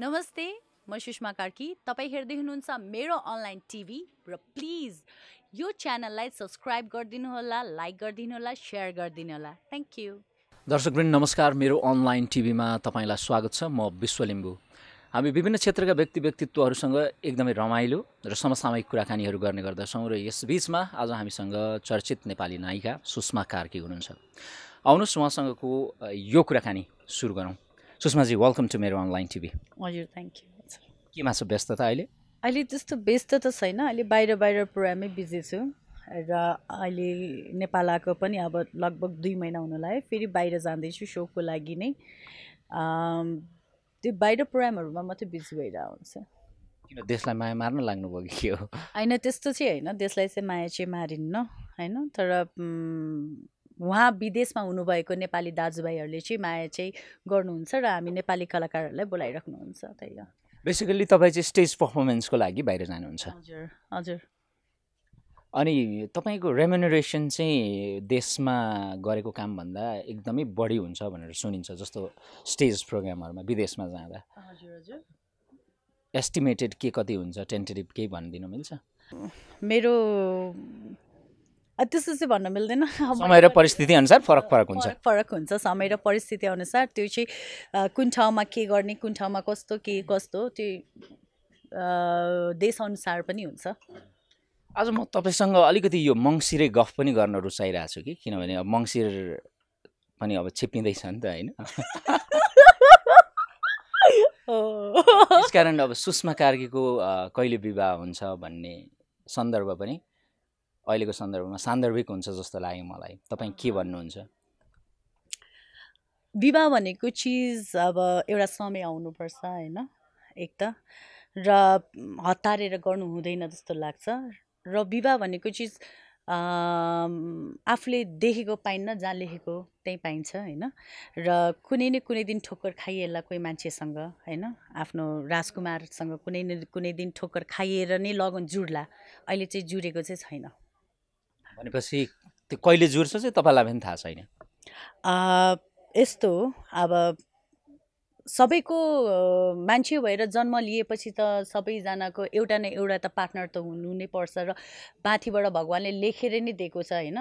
नमस्ते म सुषमा कार्की। तपाईँ हेर्दै हुनुहुन्छ मेरो अनलाइन टिभी र प्लिज यो च्यानललाई सब्सक्राइब गरिदिनुहोला लाइक गरिदिनुहोला सेयर गरिदिनुहोला। थ्याङ्क यू दर्शकवृन्द नमस्कार। मेरो अनलाइन टिभीमा तपाईँलाई स्वागत छ। म विश्वलिम्बु। हामी विभिन्न क्षेत्रका व्यक्ति व्यक्तित्वहरूसँग एकदमै रमाइलो र समसामयिक कुराकानीहरू गर्ने गर्दछौँ र यसबिचमा आज हामीसँग चर्चित नेपाली नायिका सुषमा कार्की हुनुहुन्छ। आउनुहोस् उहाँसँगको यो कुराकानी सुरु गरौँ। सुषमाजी वेलकम टु मेरो अनलाइन टिभी हजुर थ्याङ्क यू केमा छ व्यस्तता अहिले? अहिले त्यस्तो व्यस्त त छैन अहिले बाहिर बाहिर प्रोग्रामै बिजी छु। र अहिले नेपाल आएको पनि अब लगभग दुई महिना हुन लाग्यो फेरि बाहिर जाँदैछु सोको लागि नै। त्यो बाहिर प्रोग्रामहरूमा मात्रै बिजी भइरहेको हुन्छ किन देशलाई माया मार्न लाग्नुभयो कि के हो? होइन त्यस्तो चाहिँ होइन त्यसलाई चाहिँ माया चाहिँ मारिन्न होइन? तर उहाँ विदेशमा हुनुभएको नेपाली दाजुभाइहरूले चाहिँ माया चाहिँ गर्नुहुन्छ र हामी नेपाली कलाकारहरूलाई बोलाइराख्नुहुन्छ त्यही हो। बेसिकल्ली तपाईँ चाहिँ स्टेज पर्फर्मेन्सको लागि बाहिर जानुहुन्छ। हजुर हजुर। अनि तपाईँको रेम्युनरेसन चाहिँ देशमा गरेको कामभन्दा एकदमै बढी हुन्छ भनेर सुनिन्छ जस्तो स्टेज प्रोग्रामहरूमा विदेशमा जाँदा। हजुर हजुर। एस्टिमेटेड के कति हुन्छ टेन्टेटिभ केही भनिदिनु मिल्छ? मेरो त्यस्तो चाहिँ भन्न मिल्दैन। समय र परिस्थिति अनुसार फरक फरक हुन्छ। फरक हुन्छ। समय र परिस्थिति अनुसार त्यो चाहिँ कुन ठाउँमा के गर्ने कुन ठाउँमा कस्तो के कस्तो त्यो देशअनुसार पनि हुन्छ। आज म तपाईँसँग अलिकति यो मङ्सिरे गफ पनि गर्न रुचाइरहेको छु कि? किनभने अब मङ्सिर पनि अब छिप्पिँदैछ नि त होइन? त्यस कारण अब सुषमा कार्कीको कहिले विवाह हुन्छ भन्ने सन्दर्भ पनि अहिलेको सन्दर्भमा सान्दर्भिक हुन्छ जस्तो लाग्यो मलाई। तपाईँ के भन्नुहुन्छ? विवाह भनेको चिज अब एउटा समय आउनुपर्छ होइन? एक त। र हतारेर गर्नु हुँदैन जस्तो लाग्छ। र विवाह भनेको चिज आफूले देखेको पाइन्न जहाँ लेखेको त्यहीँ पाइन्छ होइन? र कुनै न कुनै दिन ठोक्कर खाइएला कोही मान्छेसँग होइन? आफ्नो राजकुमारसँग कुनै न कुनै दिन ठोक्कर खाइएर नै लगन जुड्ला। अहिले चाहिँ जुडेको चाहिँ छैन। भनेपछि त्यो कहिले जुर्छ चाहिँ तपाईँलाई पनि थाहा छैन? यस्तो अब सबैको मान्छे भएर जन्म लिएपछि त सबैजनाको एउटा न एउटा त पार्टनर त हुनु नै पर्छ र माथिबाट भगवान्ले लेखेर नै दिएको छ होइन?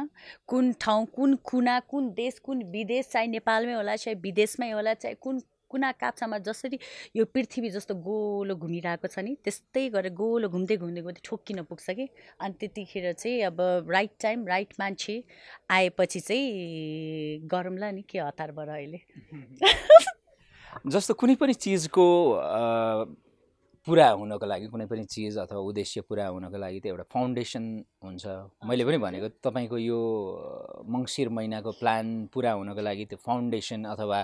कुन ठाउँ कुन कुना कुन देश कुन विदेश चाहे नेपालमै होला चाहे विदेशमै होला चाहे कुन कुना काप्चामा जसरी यो पृथ्वी जस्तो गोलो घुमिरहेको छ नि त्यस्तै गरेर गोलो घुम्दै घुम्दै घुम्दै ठोक्किन पुग्छ कि? अनि त्यतिखेर चाहिँ अब राइट टाइम राइट मान्छे आएपछि चाहिँ गरौँला नि के हतारबाट अहिले? जस्तो कुनै पनि चिजको पुरा हुनको लागि कुनै पनि चिज अथवा उद्देश्य पुरा हुनको लागि त एउटा फाउन्डेसन हुन्छ। मैले पनि भनेको तपाईँको यो मङ्सिर महिनाको प्लान पुरा हुनको लागि त्यो फाउन्डेसन अथवा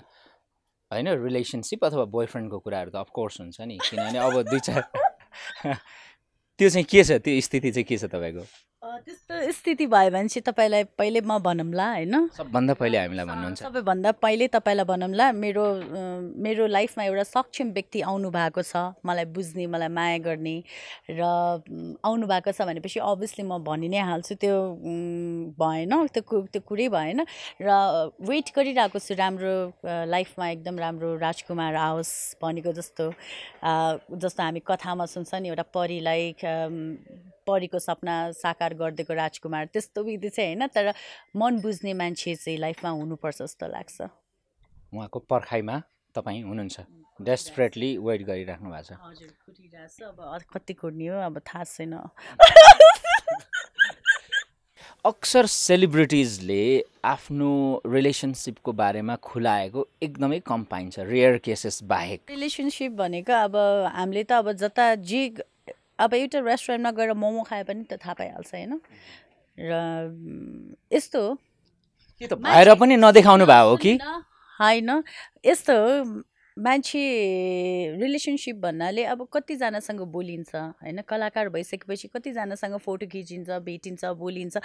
होइन रिलेसनसिप अथवा बोयफ्रेन्डको कुराहरू त अफकोर्स हुन्छ नि किनभने अब दुई चार त्यो चाहिँ के छ त्यो स्थिति चाहिँ के छ तपाईँको? त्यस्तो स्थिति भयो भने चाहिँ तपाईँलाई पहिले म भनौँला होइन? सबभन्दा पहिले हामीलाई भन्नुहुन्छ। सबैभन्दा पहिले तपाईँलाई भनौँला मेरो मेरो लाइफमा एउटा सक्षम व्यक्ति आउनु भएको छ मलाई बुझ्ने मलाई माया गर्ने र आउनु भएको छ भनेपछि अभियसली म भनि नै हाल्छु त्यो भएन त्यो त्यो कुरै भएन र वेट गरिरहेको छु राम्रो लाइफमा एकदम राम्रो राजकुमार आओस् भनेको जस्तो जस्तो हामी कथामा सुन्छ नि एउटा परीलाई परीको सपना साकार गरिदिएको राजकुमार त्यस्तो विधि चाहिँ होइन तर मन बुझ्ने मान्छे चाहिँ लाइफमा हुनुपर्छ जस्तो लाग्छ। उहाँको पर्खाइमा तपाईँ हुनुहुन्छ। डेस्परेटली वेट गरिराख्नु भएको छ। हजुर कुटिरहेको छ अब कति कुर्ने हो? अब थाहा छैन। अक्सर सेलिब्रिटिजले आफ्नो रिलेसनसिपको बारेमा खुलाएको एकदमै कम पाइन्छ। रेयर केसेस बाहेक। रिलेसनसिप भनेको अब हामीले त अब जता जे अब एउटा रेस्टुरेन्टमा गएर मोमो खाए पनि त थाहा पाइहाल्छ होइन? र यस्तो हो के त भएर पनि नदेखाउनु भएको हो कि? होइन यस्तो हो मान्छे रिलेसनसिप भन्नाले अब कतिजनासँग बोलिन्छ होइन? कलाकार भइसकेपछि कतिजनासँग फोटो खिचिन्छ भेटिन्छ बोलिन्छ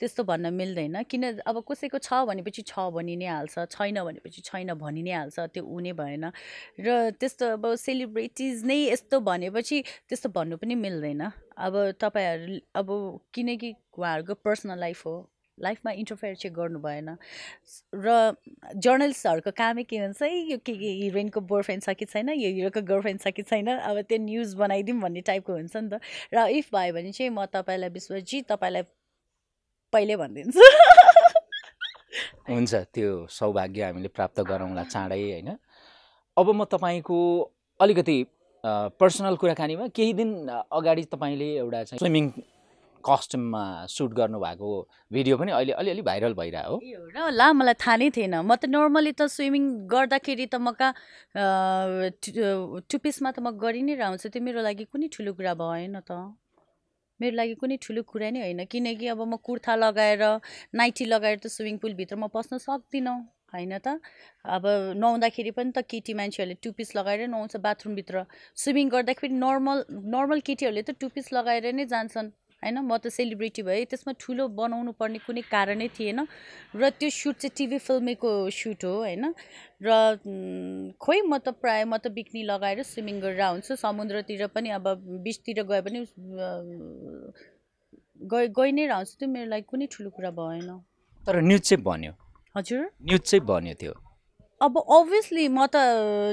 त्यस्तो भन्न मिल्दैन। किन अब कसैको छ भनेपछि छ भनि नै हाल्छ छैन भनेपछि छैन भनि नै हाल्छ त्यो हुने भएन। र त्यस्तो अब सेलिब्रिटिज नै यस्तो भनेपछि त्यस्तो भन्नु पनि मिल्दैन। अब तपाईँहरू अब किनकि उहाँहरूको पर्सनल लाइफ हो। लाइफमा इन्टरफेयर चाहिँ गर्नु भएन। र जर्नलिस्टहरूको कामै के हुन्छ है यो के हिरोइनको बोयफ्रेन्ड छ कि छैन यो हिरोको गर्लफ्रेन्ड छ कि छैन अब त्यो न्युज बनाइदिउँ भन्ने टाइपको हुन्छ नि त। र इफ भयो भने चाहिँ म तपाईँलाई विश्वजी तपाईँलाई पहिले भनिदिन्छु। हुन्छ त्यो सौभाग्य हामीले प्राप्त गरौँला चाँडै होइन? अब म तपाईँको अलिकति पर्सनल कुराकानीमा केही दिन अगाडि तपाईँले एउटा चाहिँ स्विमिङ कस्ट्युममा सुट गर्नुभएको भिडियो पनि अहिले अलिअलि भाइरल भइरहेको हो। र ला मलाई थाहा नै थिएन। म त नर्मली त स्विमिङ गर्दाखेरि त म कहाँ टु पिसमा त म गरि नै रहन्छु। त्यो मेरो लागि कुनै ठुलो कुरा भएन त। मेरो लागि कुनै ठुलो कुरा नै होइन। किनकि अब म कुर्ता लगाएर नाइटी लगाएर त स्विमिङ पुलभित्र म पस्न सक्दिनँ। होइन त? अब नुहाउँदाखेरि पनि त केटी मान्छेहरूले टु पिस लगाएर नुहाउँछ बाथरुमभित्र स्विमिङ गर्दाखेरि नर्मल नर्मल केटीहरूले त टु पिस लगाएर नै जान्छन्। होइन म त सेलिब्रेटी भएँ त्यसमा ठुलो बनाउनु पर्ने कुनै कारणै थिएन। र त्यो सुट चाहिँ टिभी फिल्मेको सुट हो होइन। र खोइ म त प्रायः म त बिक्नी लगाएर स्विमिङ गरेर आउँछु। समुद्रतिर पनि अब बिचतिर गए पनि गइ गइ नै रहन्छु त्यो मेरो लागि कुनै ठुलो कुरा भएन। तर न्युज चाहिँ भन्यो हजुर? न्युज चाहिँ भन्यो त्यो। अब अभियसली म त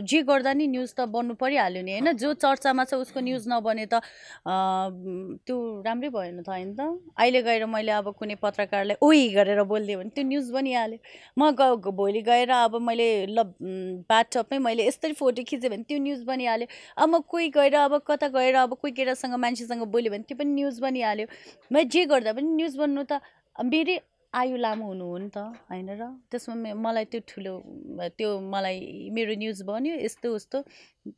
जे गर्दा नि न्युज त बन्नु परिहाल्यो नि होइन? जो चर्चामा छ उसको न्युज नबने त त्यो राम्रै भएन त होइन त? अहिले गएर मैले अब कुनै पत्रकारलाई ओइ गरेर बोलिदिएँ भने त्यो न्युज बनिहाल्यो। म ग भोलि गएर अब मैले ल बाथटपमै मैले यसरी फोटो खिचेँ भने त्यो न्युज बनिहाल्यो। अब म कोही गएर अब कता गएर अब कोही केटासँग मान्छेसँग बोल्यो भने त्यो पनि न्युज बनिहाल्यो। मैले जे गर्दा पनि न्युज बन्नु त मेरै आयु लामो हुनु हो नि त होइन र? त्यसमा मलाई त्यो ठुलो त्यो मलाई मेरो न्युज बन्यो यस्तो उस्तो।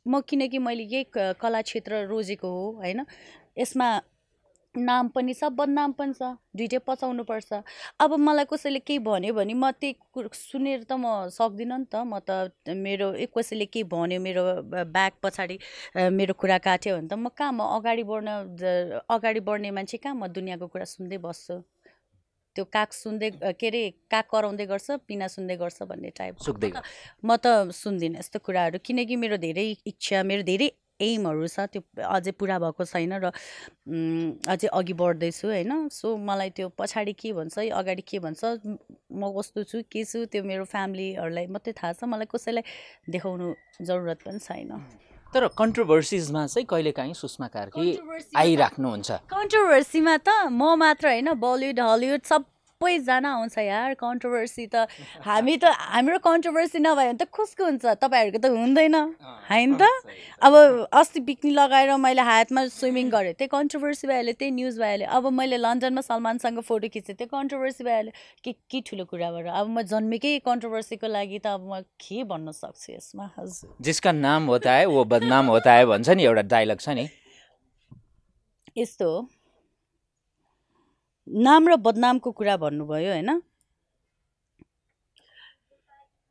म किनकि मैले यही कला क्षेत्र रोजेको हो होइन? यसमा नाम पनि छ बदनाम पनि छ दुइटै पचाउनुपर्छ अब मलाई कसैले केही भन्यो भने म त्यही सुनेर त म सक्दिनँ नि त। म त मेरो कसैले केही भन्यो मेरो ब्याग पछाडि मेरो कुरा काट्यो भने त म कहाँ? म अगाडि बढ्न अगाडि बढ्ने मान्छे कहाँ? म दुनियाँको कुरा सुन्दै बस्छु। त्यो काग सुन्दै के अरे काग कराउँदै गर्छ पिना सुन्दै गर्छ भन्ने टाइप सुक्दै म त सुन्दिनँ यस्तो कुराहरू किनकि मेरो धेरै इच्छा मेरो धेरै एमहरू छ त्यो अझै पुरा भएको छैन र अझै अघि बढ्दैछु होइन? सो मलाई त्यो पछाडि के भन्छ अगाडि के भन्छ म कस्तो छु के छु त्यो मेरो फ्यामिलीहरूलाई मात्रै थाहा छ। मलाई कसैलाई देखाउनु जरुरत पनि छैन। तर कन्ट्रोभर्सिजमा चाहिँ कहिलेकाहीँ सुषमा कार्की आइराख्नुहुन्छ। कन्ट्रोभर्सीमा त म मात्र होइन बलिउड हलिउड सब सबैजना आउँछ यार कन्ट्रोभर्सी त। हामी त हाम्रो कन्ट्रोभर्सी नभयो भने त कसको हुन्छ तपाईँहरूको त हुँदैन। होइन त? अब अस्ति बिक्नी लगाएर मैले हातमा स्विमिङ गरेँ त्यही कन्ट्रोभर्सी भइहाल्यो त्यही न्युज भइहाल्यो। अब मैले लन्डनमा सलमानसँग फोटो खिचेँ त्यो कन्ट्रोभर्सी भइहाल्यो। के के ठुलो कुराबाट अब म जन्मेकै कन्ट्रोभर्सीको लागि त अब म के भन्न सक्छु यसमा? हजुर। जिसका नाम होता है वो बदनाम होता है भन्छ नि एउटा डाइलग छ नि। यस्तो हो। नाम र बदनामको कुरा भन्नुभयो होइन?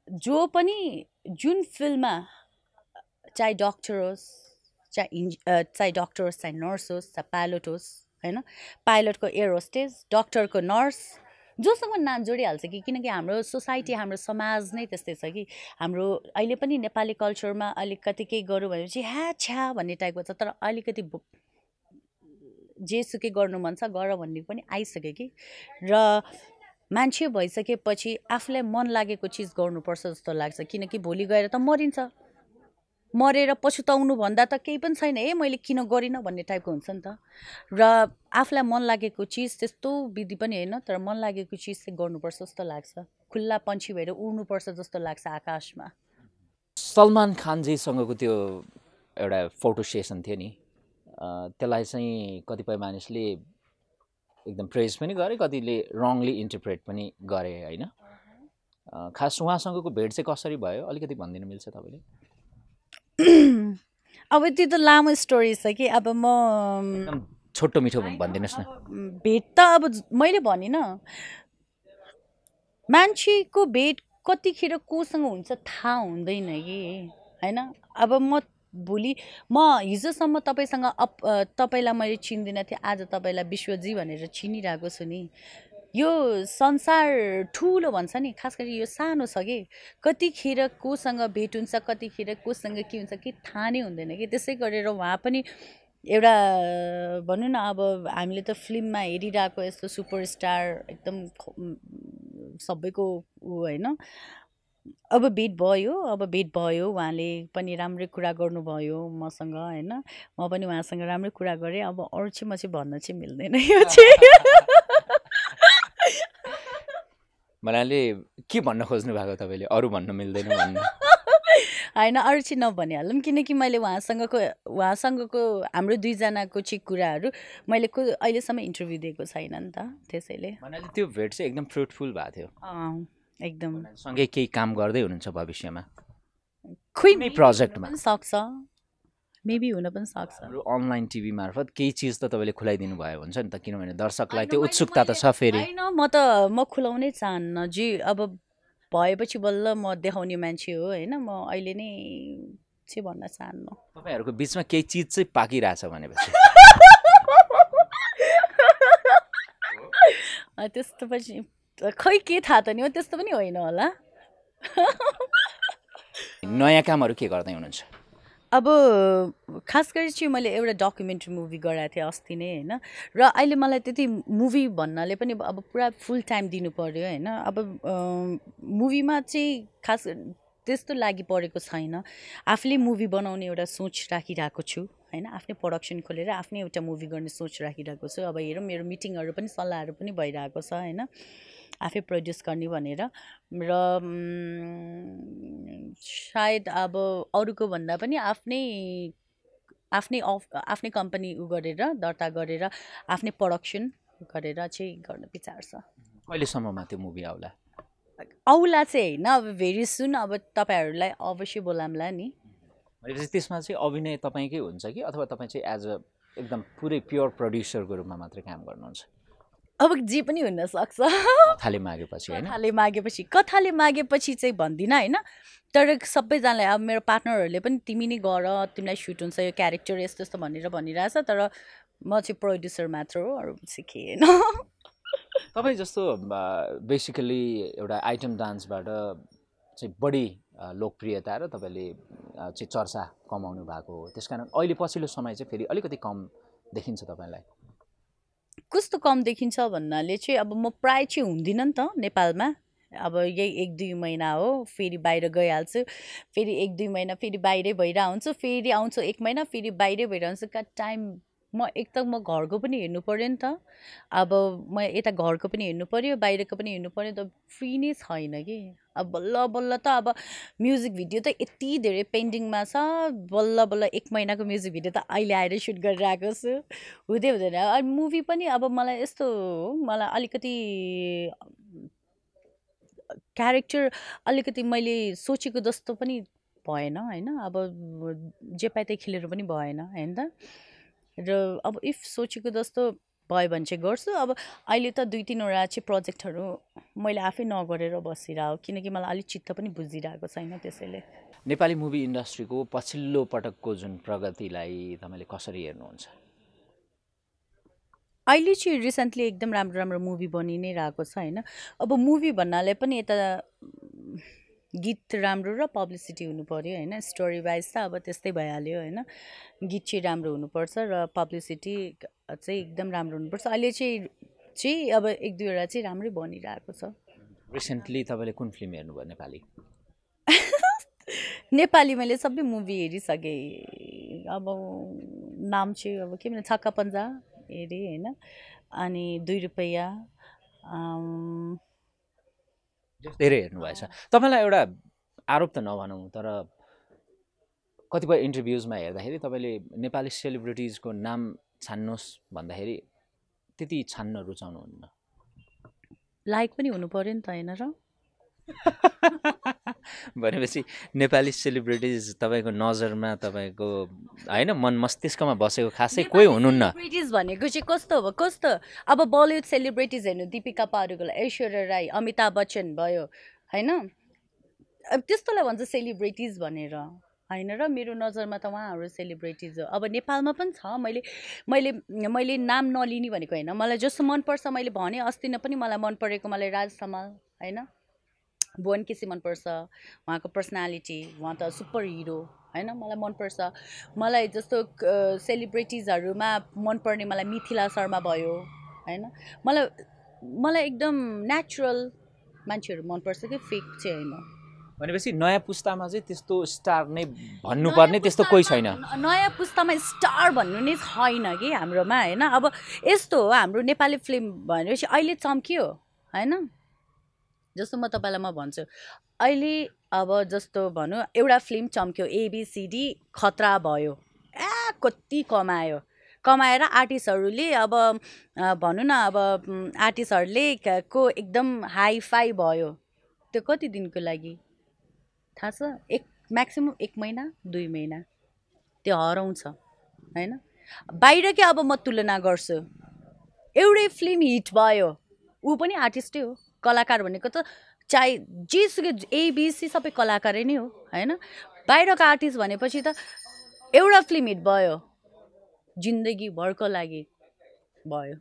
जो पनि जुन फिल्डमा चाहे डक्टर होस् चाहे इन्ज चाहे डक्टर होस् चाहे नर्स होस् चाहे पाइलट होस् होइन? पाइलटको एयर होस्टेस डक्टरको नर्स जोसँग नाम जोडिहाल्छ कि? किनकि हाम्रो सोसाइटी हाम्रो समाज नै त्यस्तै छ कि? हाम्रो अहिले पनि नेपाली कल्चरमा अलिकति केही गरौँ भनेपछि ह्या छ्या भन्ने टाइपको छ तर अलिकति जेसुकै गर्नु मन छ गर भन्ने पनि आइसक्यो कि? र मान्छे भइसकेपछि आफूलाई मन लागेको चिज गर्नुपर्छ जस्तो लाग्छ किनकि भोलि गएर त मरिन्छ। मरेर पछुताउनु भन्दा त केही पनि छैन है मैले किन गरिनँ? भन्ने टाइपको हुन्छ नि त। र आफूलाई मन लागेको चिज त्यस्तो विधि पनि होइन तर मन लागेको चिज चाहिँ गर्नुपर्छ जस्तो लाग्छ। खुल्ला पन्छी भएर उड्नुपर्छ जस्तो लाग्छ आकाशमा। सलमान खानजीसँगको त्यो एउटा फोटो सेसन थियो नि। त्यसलाई चाहिँ कतिपय मानिसले एकदम प्रेज पनि गरे कतिले रङली इन्टरप्रेट पनि गरे होइन? खास उहाँसँगको भेट चाहिँ कसरी भयो? अलिकति भनिदिनु मिल्छ तपाईँले? अब त्यो त लामो स्टोरी छ कि अब म छोटो मिठो भनिदिनुहोस् न। भेट त अब मैले भनिनँ। मान्छेको भेट कतिखेर कोसँग हुन्छ थाहा हुँदैन कि होइन? अब म भोलि म हिजोसम्म तपाईँसँग अप तपाईँलाई मैले चिन्दिनँ थिएँ आज तपाईँलाई विश्वजी भनेर चिनिरहेको छु नि। यो संसार ठुलो भन्छ नि खास गरी यो सानो छ कि। कतिखेर कोसँग भेट हुन्छ कतिखेर कोसँग के हुन्छ कि थाहा नै हुँदैन कि। त्यसै गरेर उहाँ पनि एउटा भनौँ न अब हामीले त फिल्ममा हेरिरहेको यस्तो सुपरस्टार एकदम सबैको ऊ होइन। अब भेट भयो अब भेट भयो उहाँले पनि राम्रै कुरा गर्नुभयो मसँग होइन? म पनि उहाँसँग राम्रै कुरा गरेँ। अब अरू चाहिँ म चाहिँ भन्न चाहिँ मिल्दैन यो चाहिँ। भन्नाले के भन्न खोज्नु भएको तपाईँले? अरू भन्नु मिल्दैन भन्नु। होइन अरू चाहिँ नभनिहालौँ किनकि मैले उहाँसँगको उहाँसँगको हाम्रो दुईजनाको चाहिँ कुराहरू मैले को अहिलेसम्म इन्टरभ्यू दिएको छैन नि त त्यसैले। त्यो भेट चाहिँ एकदम फ्रुटफुल भएको थियो। एकदम। सँगै केही काम गर्दै हुनुहुन्छ भविष्यमा। कुनै maybe project हुन मा? पनि सक्छ। मेबी हुन पनि सक्छ। अनलाइन टिभी मार्फत केही चिज त तपाईँले खुलाइदिनु भयो हुन्छ नि त किनभने दर्शकलाई त्यो उत्सुकता त छ फेरि। होइन म त म खुलाउनै चाहन्न जी अब भएपछि बल्ल म देखाउने मान्छे हो होइन? म अहिले नै चाहिँ भन्न चाहन्न? तपाईँहरूको बिचमा केही चिज चाहिँ पाकिरहेछ भनेपछि। त्यस्तो पनि खै के थाहा त नि हो त्यस्तो पनि होइन होला। नयाँ कामहरू के गर्दै हुनुहुन्छ? अब खास गरी चाहिँ मैले एउटा डकुमेन्ट्री मुभी गराएको थिएँ अस्ति नै होइन? र अहिले मलाई त्यति मुभी भन्नाले पनि अब पुरा फुल टाइम दिनु पऱ्यो होइन? अब मुभीमा चाहिँ खास त्यस्तो लागि परेको छैन। आफूले मुभी बनाउने एउटा सोच राखिरहेको छु होइन? आफ्नै प्रडक्सन खोलेर आफ्नै एउटा मुभी गर्ने सोच राखिरहेको छु। अब हेरौँ मेरो मिटिङहरू पनि सल्लाहहरू पनि भइरहेको छ होइन? आफै प्रड्युस गर्ने भनेर। र सायद अब अरूको भन्दा पनि आफ्नै आफ्नै अफ आफ्नै कम्पनी उ गरेर दर्ता गरेर आफ्नै प्रडक्सन गरेर चाहिँ गर्न विचार छ। कहिलेसम्ममा त्यो मुभी आउला? औला चाहिँ होइन अब भेरी सुन अब तपाईँहरूलाई अवश्य बोलाम्ला नि। भनेपछि त्यसमा चाहिँ अभिनय तपाईँकै हुन्छ कि? अथवा तपाईँ चाहिँ एज अ एकदम पुरै प्योर प्रड्युसरको रूपमा मात्रै काम गर्नुहुन्छ? अब जे पनि हुनसक्छ थाले मागेपछि होइन? कथाले मागेपछि कथाले मागेपछि चाहिँ भन्दिनँ होइन? तर सबैजनालाई अब मेरो पार्टनरहरूले पनि तिमी नै गर तिमीलाई सुट हुन्छ यो क्यारेक्टर यस्तो यस्तो भनेर भनिरहेछ तर म चाहिँ प्रड्युसर मात्र हो अरू सिकेन तपाईँ जस्तो बेसिकली एउटा आइटम डान्सबाट चाहिँ बढी लोकप्रियता र तपाईँले चाहिँ चर्चा कमाउनु भएको हो। त्यस कारण अहिले पछिल्लो समय चाहिँ फेरि अलिकति कम देखिन्छ तपाईँलाई। कस्तो कम देखिन्छ भन्नाले चाहिँ अब म प्राय चाहिँ हुँदिनँ नि त नेपालमा। अब यही एक दुई महिना हो फेरि बाहिर गइहाल्छु फेरि एक दुई महिना फेरि बाहिरै हुन्छु फेरि आउँछु एक महिना फेरि बाहिरै हुन्छु का टाइम म एक त म घरको पनि हेर्नु पऱ्यो नि त। अब म यता घरको पनि हेर्नु पऱ्यो बाहिरको पनि हेर्नु पऱ्यो त फ्री नै छैन कि। अब बल्ल बल्ल त अब म्युजिक भिडियो त यति धेरै पेन्डिङमा छ बल्ल बल्ल एक महिनाको म्युजिक भिडियो त अहिले आएर सुट गरेर आएको छु। हुँदै हुँदैन। अनि मुभी पनि अब मलाई यस्तो मलाई अलिकति क्यारेक्टर अलिकति मैले सोचेको जस्तो पनि भएन होइन? अब जे पाए त्यही खेलेर पनि भएन होइन? त र अब इफ सोचेको जस्तो भयो भने चाहिँ गर्छु। अब अहिले त दुई तिनवटा चाहिँ प्रोजेक्टहरू मैले आफै नगरेर बसिरहेको किनकि मलाई अलिक चित्त पनि बुझिरहेको छैन त्यसैले। नेपाली मुभी इन्डस्ट्रीको पछिल्लो पटकको जुन प्रगतिलाई तपाईँले कसरी हेर्नुहुन्छ? अहिले चाहिँ रिसेन्टली एकदम राम्रो राम्रो मुभी बनि नै रहेको छ होइन? अब मुभी भन्नाले पनि यता गीत राम्रो र पब्लिसिटी हुनु पऱ्यो होइन? स्टोरी वाइज त अब त्यस्तै भइहाल्यो होइन? गीत चाहिँ राम्रो हुनुपर्छ र पब्लिसिटी चाहिँ एकदम राम्रो हुनुपर्छ। अहिले चाहिँ चाहिँ अब एक दुईवटा चाहिँ राम्रै बनिरहेको छ। रिसेन्टली तपाईँले कुन फिल्म हेर्नुभयो नेपाली? नेपाली मैले सबै मुभी हेरिसकेँ। अब नाम चाहिँ अब के भन्छ छक्का पन्जा हेरेँ होइन? अनि दुई रुपियाँ धेरै हेर्नुभएछ। तपाईँलाई एउटा आरोप त नभनौँ तर कतिपय इन्टरभ्युजमा हेर्दाखेरि तपाईँले नेपाली सेलिब्रिटिजको नाम छान्नुहोस् भन्दाखेरि त्यति छान्न रुचाउनुहुन्न। लाइक पनि हुनु पऱ्यो नि त होइन र? भनेपछि नेपाली सेलिब्रिटिज तपाईँको नजरमा तपाईँको होइन मन मस्तिष्कमा बसेको खासै कोही हुनुहुन्न? सेलिब्रिटिज भनेको चाहिँ कस्तो हो? कस्तो? अब बलिउड सेलिब्रिटिज हेर्नु दिपिका पाडुकोल ऐश्वर्या राई अमिताभ बच्चन भयो होइन? अब त्यस्तोलाई भन्छ सेलिब्रिटिज भनेर होइन? र मेरो नजरमा त उहाँहरू सेलिब्रिटिज हो। अब नेपालमा पनि छ। मैले मैले मैले नाम नलिने भनेको होइन। मलाई जस्तो मनपर्छ मैले भने अस्ति नै पनि मलाई मन परेको मलाई राज समाल होइन? भुवन केसी मनपर्छ उहाँको पर्सनालिटी उहाँ त सुपर हिरो होइन? मलाई मनपर्छ। मलाई जस्तो सेलिब्रिटिजहरूमा मनपर्ने मलाई मिथिला शर्मा भयो होइन? मलाई मलाई एकदम नेचुरल मान्छेहरू मनपर्छ कि फेक चाहिँ होइन। भनेपछि नयाँ पुस्तामा चाहिँ त्यस्तो स्टार नै भन्नुपर्ने त्यस्तो कोही छैन। नयाँ पुस्तामा स्टार भन्नु नै छैन कि हाम्रोमा होइन? अब यस्तो हो हाम्रो नेपाली फिल्म भनेपछि अहिले चम्कियो होइन? जस्तो म तपाईँलाई म भन्छु। अहिले अब जस्तो भनौँ एउटा फिल्म चम्क्यो एबिसिडी खतरा भयो। ए कति कमायो। कमाएर आर्टिस्टहरूले अब भनौँ न अब आर्टिस्टहरूले क- एकदम हाई फाई भयो। त्यो कति दिनको लागि? थाहा छ? एक म्याक्सिमम् एक महिना दुई महिना। त्यो हराउँछ होइन? बाहिर के अब म तुलना गर्छु। एउटै फिल्म हिट भयो। ऊ पनि आर्टिस्टै हो। कलाकार भनेको त चाहे जेसुकै एबिसी सबै कलाकारै नै हो होइन? बाहिरको आर्टिस्ट भनेपछि त एउटा फिल्म हिट भयो जिन्दगीभरको लागि भयो।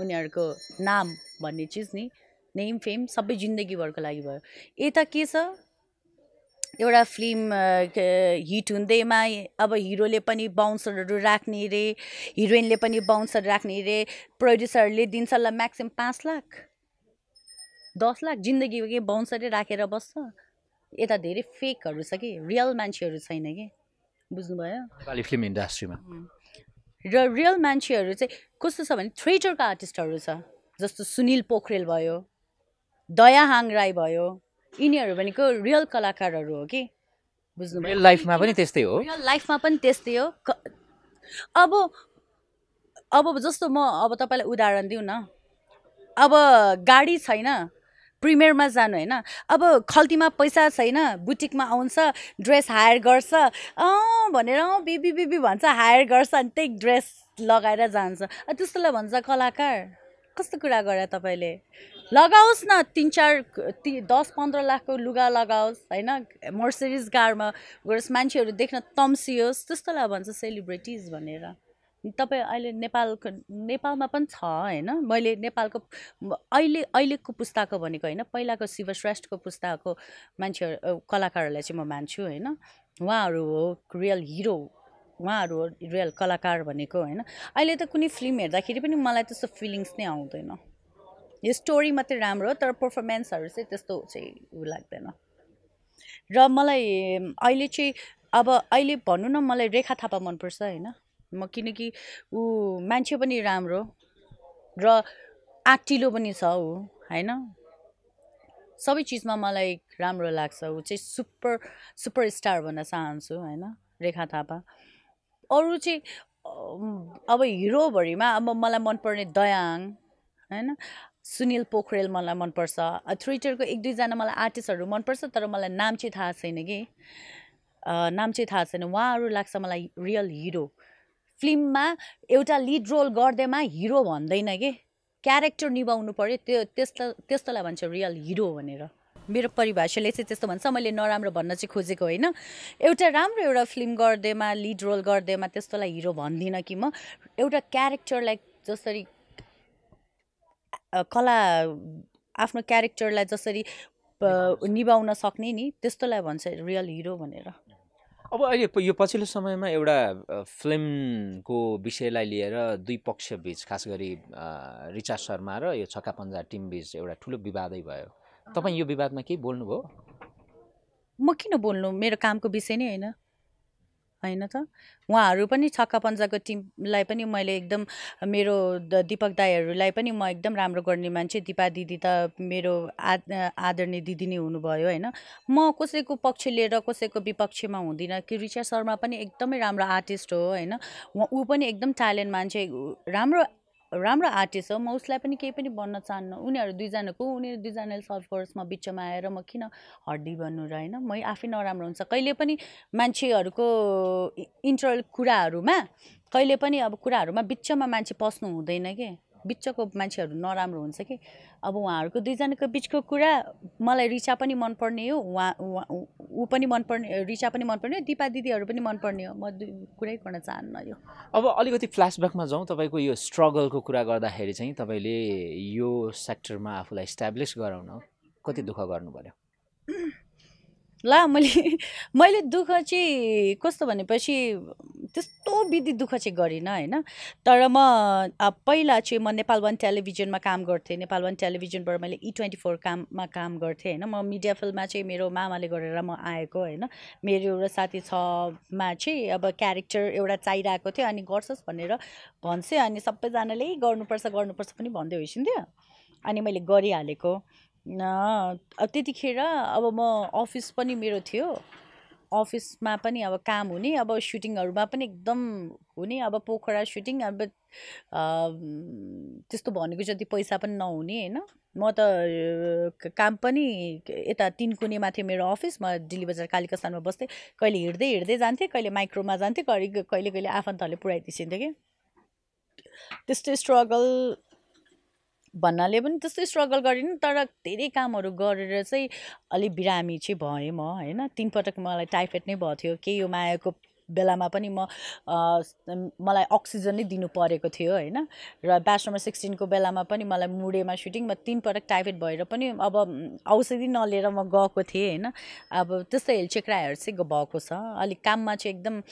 उनीहरूको नाम भन्ने चिज नि नेम फेम सबै जिन्दगीभरको लागि भयो। यता के छ? एउटा फिल्म हिट हुँदैमा अब हिरोले पनि बााउन्सरहरू राख्ने रे हिरोइनले पनि बााउन्सर राख्ने रे प्रड्युसरले दिन्छ ल म्याक्सिमम् पाँच लाख। दस लाख जिन्दगी के बााउन्सरै राखेर बस्छ। यता धेरै फेकहरू छ कि रियल मान्छेहरू छैन कि बुझ्नुभयो? नेपाली फिल्म इन्डस्ट्रीमा। र रियल मान्छेहरू चाहिँ कस्तो छ भने थिएटरको आर्टिस्टहरू छ जस्तो सुनिल पोखरेल भयो दयाहाङ राई भयो यिनीहरू भनेको रियल कलाकारहरू हो कि बुझ्नुभयो? रियल लाइफमा पनि त्यस्तै हो। रियल लाइफमा पनि त्यस्तै हो। अब अब जस्तो म अब तपाईँलाई उदाहरण दिउँ न। अब गाडी छैन प्रिमियरमा जानु होइन? अब खल्तीमा पैसा छैन बुटिकमा आउँछ ड्रेस हायर गर्छ अँ भनेर अँ बिबी बिबी भन्छ हायर गर्छ अनि त्यही ड्रेस लगाएर जान्छ। त्यस्तोलाई भन्छ कलाकार। कस्तो कुरा गरे तपाईँले? लगाओस् न तिन चार ती दस पन्ध्र लाखको लुगा लगाओस् होइन? मर्सिडिज कारमा गरोस् मान्छेहरू देख्न तम्सियोस् त्यस्तोलाई भन्छ सेलिब्रिटिज भनेर। तपाईँ अहिले नेपालको नेपालमा पनि छ होइन? मैले नेपालको अहिले अहिलेको पुस्ताको भनेको होइन पहिलाको शिवश्रेष्ठको पुस्ताको मान्छेहरू कलाकारहरूलाई चाहिँ म मान्छु होइन। उहाँहरू हो रियल हिरो उहाँहरू हो रियल कलाकार भनेको होइन। अहिले त कुनै फिल्म हेर्दाखेरि पनि मलाई त्यस्तो फिलिङ्स नै आउँदैन। यो स्टोरी मात्रै राम्रो हो तर पर्फर्मेन्सहरू चाहिँ त्यस्तो चाहिँ उ लाग्दैन। र मलाई अहिले चाहिँ अब अहिले भनौँ न मलाई रेखा थापा मनपर्छ होइन। म किनकि ऊ मान्छे पनि राम्रो र आँटिलो पनि छ ऊ होइन? सबै चिजमा मलाई राम्रो लाग्छ ऊ चाहिँ सुपर सुपर स्टार भन्न चाहन्छु होइन? रेखा थापा। अरू चाहिँ अब हिरोभरिमा अब मलाई मनपर्ने दयाङ होइन? सुनिल पोखरेल मलाई मनपर्छ। अ, थिएटरको एक दुईजना मलाई आर्टिस्टहरू मनपर्छ तर मलाई नाम चाहिँ थाहा छैन कि। नाम चाहिँ थाहा छैन। उहाँहरू लाग्छ मलाई रियल हिरो। फिल्ममा एउटा लिड रोल गर्दैमा हिरो भन्दैन कि? क्यारेक्टर निभाउनु पऱ्यो त्यो त्यस्तो त्यस्तोलाई भन्छ रियल हिरो भनेर। मेरो परिभाषाले चाहिँ त्यस्तो भन्छ। मैले नराम्रो भन्न चाहिँ खोजेको होइन। एउटा राम्रो एउटा फिल्म गर्दैमा लिड रोल गर्दैमा त्यस्तोलाई हिरो भन्दिनँ कि म। एउटा क्यारेक्टरलाई जसरी कला आफ्नो क्यारेक्टरलाई जसरी निभाउन सक्ने नि त्यस्तोलाई भन्छ रियल हिरो भनेर। अब अहिले यो पछिल्लो समयमा एउटा फिल्मको विषयलाई लिएर दुई पक्ष बिच खास गरी रिचा शर्मा र यो छक्का पन्जा टिम बिच एउटा ठुलो विवादै भयो। तपाईँ यो विवादमा केही बोल्नुभयो? म किन बोल्नु? मेरो कामको विषय नै होइन। होइन त? उहाँहरू पनि छक्का पन्जाको टिमलाई पनि मैले एकदम मेरो दिपक दाईहरूलाई पनि म एकदम राम्रो गर्ने मान्छे दिपा दिदी त मेरो आद आदरणीय दिदी नै हुनुभयो होइन। म कसैको पक्ष लिएर कसैको विपक्षमा हुँदिनँ। कि रिचा शर्मा पनि एकदमै राम्रो आर्टिस्ट हो होइन। ऊ पनि एकदम ट्यालेन्ट मान्छे। राम्रो राम्रो आर्टिस्ट हो म उसलाई पनि केही पनि भन्न चाहन्न। उनीहरू दुईजनाको उनीहरू दुईजनाले सल्भ गरोस् म बिचमा आएर म किन हड्डी बन्नु र होइन? मै आफै नराम्रो हुन्छ। कहिले पनि मान्छेहरूको इन्टर कुराहरूमा कहिले पनि अब कुराहरूमा बिचमा मान्छे पस्नु हुँदैन कि? बिचको मान्छेहरू नराम्रो हुन्छ कि? अब उहाँहरूको दुईजनाको बिचको कुरा मलाई रिचा पनि मनपर्ने हो उहाँ ऊ पनि मनपर्ने रिचा पनि मनपर्ने हो दिपा दिदीहरू पनि मनपर्ने हो। म दुई कुरै गर्न चाहन्न यो। अब अलिकति फ्ल्यासब्याकमा जाउँ तपाईँको यो स्ट्रगलको कुरा गर्दाखेरि चाहिँ तपाईँले यो सेक्टरमा आफूलाई इस्टाब्लिस गराउन कति दुःख गर्नु पर्यो? ला मैले मैले दुःख चाहिँ कस्तो भनेपछि त्यस्तो विधि दुःख चाहिँ गरिनँ होइन तर म पहिला चाहिँ म नेपाल वान टेलिभिजनमा काम गर्थेँ नेपाल वान टेलिभिजनबाट मैले ई ट्वेन्टी फोर काममा काम गर्थेँ होइन म मिडिया फिल्डमा चाहिँ मेरो मामाले गरेर म आएको होइन मेरो एउटा साथी छमा चाहिँ अब क्यारेक्टर एउटा चाहिरहेको थियो अनि गर्छस् भनेर भन्छे अनि सबैजनाले "ए, गर्नुपर्छ गर्नुपर्छ पनि भन्दै होइसिन्थ्यो अनि मैले गरिहालेको त्यतिखेर अब म अफिस पनि मेरो थियो। अफिसमा पनि अब काम हुने अब सुटिङहरूमा पनि एकदम हुने अब पोखरा सुटिङ अब त्यस्तो भनेको जति पैसा पनि नहुने होइन? म त काम पनि यता तिनकुनेमा थियो मेरो अफिस म दिल्ली बजार कालिका स्थानमा बस्थेँ। कहिले हिँड्दै हिँड्दै जान्थेँ कहिले माइक्रोमा जान्थेँ कहिले कहिले कहिले आफन्तहरूले पुऱ्याइदिइसिन्थ्यो कि त्यस्तो स्ट्रगल भन्नाले पनि त्यस्तै स्ट्रगल गरिनँ तर धेरै कामहरू गरेर चाहिँ अलिक बिरामी चाहिँ भएँ म होइन? तिन पटक मलाई टाइफाइड नै भएको थियो केही यो मायाको बेलामा पनि म मलाई अक्सिजन नै दिनु परेको थियो होइन? र ब्याच नम्बर सिक्सटिनको बेलामा पनि मलाई मुडेमा सुटिङ म तिन पटक टाइफाइड भएर पनि अब औषधि नलिएर म गएको थिएँ होइन? अब त्यस्तै हेलचेक्राहरू चाहिँ भएको छ। अलिक काममा चाहिँ एकदम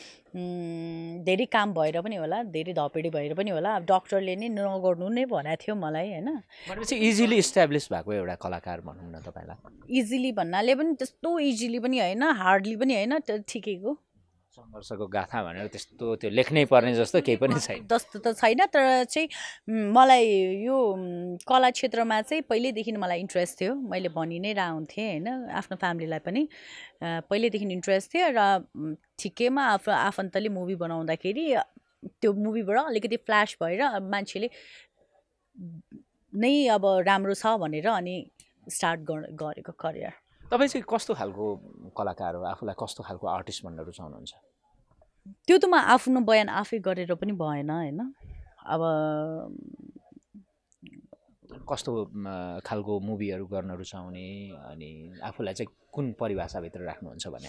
धेरै काम भएर पनि होला धेरै धपेडी भएर पनि होला। अब डक्टरले नै नगर्नु नै भनेको थियो मलाई होइन? भनेपछि इजिली इस्टाब्लिस भएको एउटा कलाकार भनौँ न तपाईँलाई। इजिली भन्नाले पनि त्यस्तो इजिली पनि होइन हार्डली पनि होइन ठिकैको। सङ्घर्षको गाथा भनेर त्यस्तो त्यो लेख्नै पर्ने जस्तो केही पनि छैन। जस्तो त छैन तर चाहिँ मलाई यो कला क्षेत्रमा चाहिँ पहिल्यैदेखि मलाई इन्ट्रेस्ट थियो। मैले भनि नै रहन्थेँ होइन? आफ्नो फ्यामिलीलाई पनि। पहिल्यैदेखि इन्ट्रेस्ट थियो र ठिकैमा आफ्नो आफन्तले मुभी बनाउँदाखेरि त्यो मुभीबाट अलिकति फ्ल्यास भएर मान्छेले नै अब राम्रो छ भनेर अनि स्टार्ट गरेको करियर। तपाईँ चाहिँ कस्तो खालको कलाकार हो? आफूलाई कस्तो खालको आर्टिस्ट भन्न रुचाउनुहुन्छ? त्यो त म आफ्नो बयान आफै गरेर पनि भएन होइन? अब कस्तो खालको मुभीहरू गर्न रुचाउने अनि आफूलाई चाहिँ कुन परिभाषाभित्र राख्नुहुन्छ भने?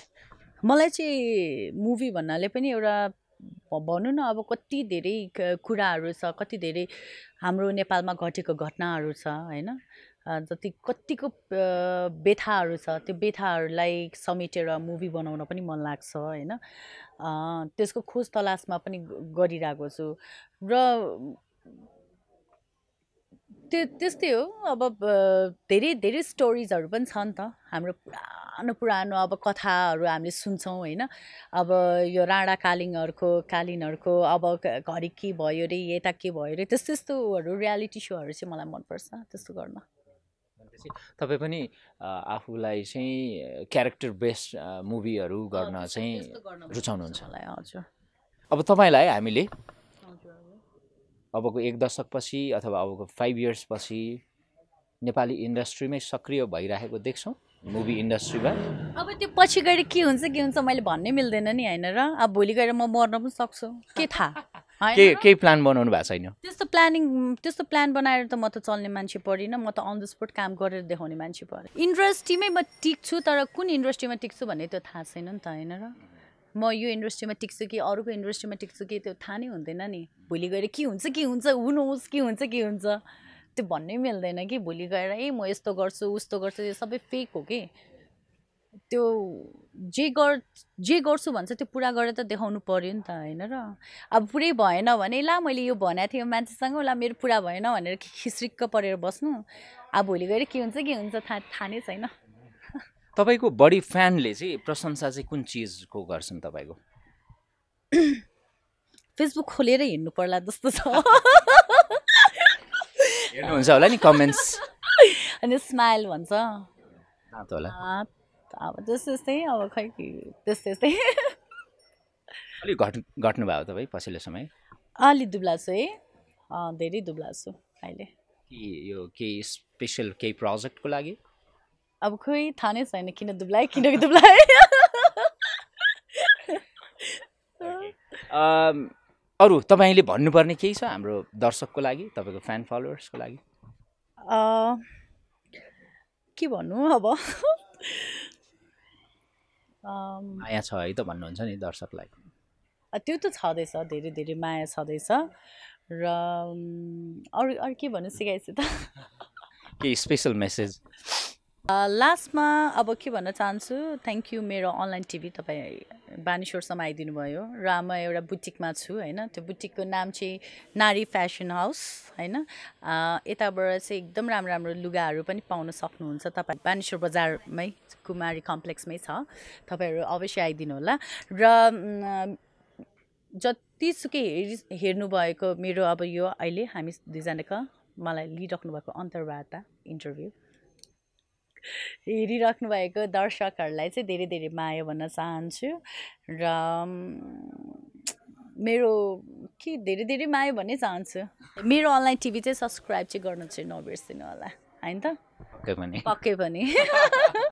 मलाई चाहिँ मुभी भन्नाले पनि एउटा भनौँ न अब कति धेरै कुराहरू छ कति धेरै हाम्रो नेपालमा घटेको घटनाहरू छ होइन? जति कतिको व्यथाहरू छ त्यो व्यथाहरूलाई समेटेर मुभी बनाउन पनि मन लाग्छ होइन? त्यसको खोज तलासमा पनि गरिरहेको छु। र त्यो त्यस्तै हो। अब धेरै धेरै स्टोरिजहरू पनि छ नि त। हाम्रो पुरानो पुरानो अब कथाहरू हामीले सुन्छौँ होइन? अब यो राणा कालिङहरूको कालिनहरूको अब घरि के भयो अरे यता के भयो अरे त्यस्तो त्यस्तोहरू रियालिटी सोहरू चाहिँ मलाई मनपर्छ त्यस्तो गर्न। भनेपछि तपाईँ पनि आफूलाई चाहिँ क्यारेक्टर बेस्ड मुभीहरू गर्न चाहिँ रुचाउनुहुन्छ। हजुर। अब तपाईँलाई हामीले अबको एक दशकपछि अथवा अबको फाइभ इयर्सपछि नेपाली इन्डस्ट्रीमै सक्रिय भइरहेको देख्छौँ मुभी इन्डस्ट्रीमा। अब त्यो पछि गएर के हुन्छ के हुन्छ मैले भन्नै मिल्दैन नि होइन र? अब भोलि गएर म मर्न पनि सक्छु। के थाहा? केही प्लान बनाउनु भएको छैन? त्यस्तो प्लानिङ त्यस्तो प्लान बनाएर त म त चल्ने मान्छे परिनँ। म त अन द स्पोट काम गरेर देखाउने मान्छे परेँ। इन्डस्ट्रीमै म टिक्छु तर कुन इन्डस्ट्रीमा टिक्छु भन्ने त्यो थाहा छैन नि त होइन र? म यो इन्डस्ट्रीमा टिक्छु कि अरूको इन्डस्ट्रीमा टिक्छु कि त्यो थाहा नै हुँदैन नि। भोलि गएर के हुन्छ के हुन्छ हुनुहोस् के हुन्छ के हुन्छ? त्यो भन्नै मिल्दैन कि भोलि गएर ए म यस्तो गर्छु उस्तो गर्छु यो सबै फेक हो कि। त्यो जे गर जे गर्छु भन्छ त्यो पुरा गरेर त देखाउनु पऱ्यो नि त होइन र? अब पुरै भएन भने ला मैले यो भनेको थिएँ मान्छेसँग ला मेरो पुरा भएन भनेर खिस्रिक्क परेर बस्नु। अब भोलि गएर के हुन्छ के हुन्छ थाहा थाहा नै छैन। तपाईँको बढी फ्यानले चाहिँ प्रशंसा चाहिँ कुन चिजको गर्छन् तपाईँको? फेसबुक खोलेर हिँड्नु पर्ला जस्तो छ। हेर्नुहुन्छ होला नि कमेन्ट्स। अनि स्माइल भन्छ। होला। अब त्यस्तै त्यस्तै अब खै त्यस्तै त्यस्तै अलिक घट घट्नु भयो तपाईँ पछिल्लो समय? अलि दुब्ला छु है। धेरै दुब्ला छु अहिले। कि यो केही स्पेसल केही प्रोजेक्टको लागि? अब खोइ थाहा नै छैन किन दुब्लाए किन दुब्लाए अरू तपाईँले भन्नुपर्ने केही छ हाम्रो दर्शकको लागि तपाईँको फ्यान फलोवर्सको लागि? के भन्नु अब? माया छ है त भन्नुहुन्छ नि दर्शकलाई। त्यो त छँदैछ धेरै धेरै माया छँदैछ। र अरू अरू के भन्नु सिकाइछु त? केही स्पेसल मेसेज लास्टमा अब के भन्न चाहन्छु थ्याङ्क यू मेरो अनलाइन टिभी तपाईँ बानेश्वरसम्म आइदिनु भयो र म एउटा बुटिकमा छु होइन। त्यो बुटिकको नाम चाहिँ नारी फेसन हाउस होइन। यताबाट चाहिँ एकदम राम्रो राम्रो लुगाहरू पनि पाउन सक्नुहुन्छ तपाईँ। बानेश्वर बजारमै कुमारी कम्प्लेक्समै छ। तपाईँहरू अवश्य आइदिनु होला। र जतिसुकै हेरि हेर्नुभएको मेरो अब यो अहिले हामी दुईजनाको मलाई लिइराख्नु भएको अन्तर्वार्ता इन्टरभ्यू। हेरिराख्नु भएको दर्शकहरूलाई चाहिँ धेरै धेरै माया भन्न चाहन्छु। र मेरो के धेरै धेरै माया भन्नै चाहन्छु। मेरो अनलाइन टिभी चाहिँ सब्सक्राइब चाहिँ गर्न चाहिँ नबिर्सिनु होला होइन? त पक्कै पनि। पक्कै पनि।